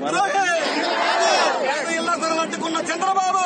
ద్రోహి పేద ఇళ్ళ తరవట్టుకున్న చంద్రబాబు!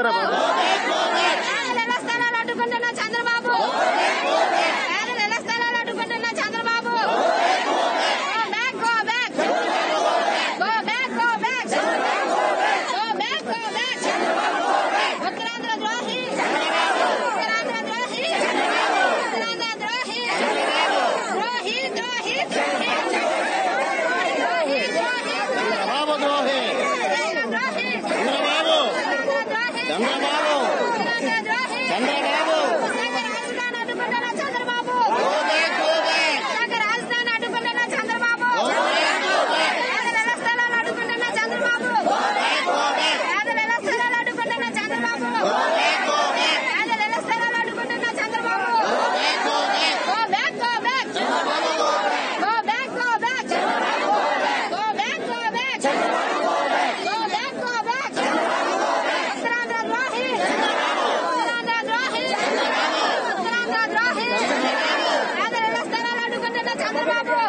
बरोबर చంద్రబాబు చంద్రబాబు Take da.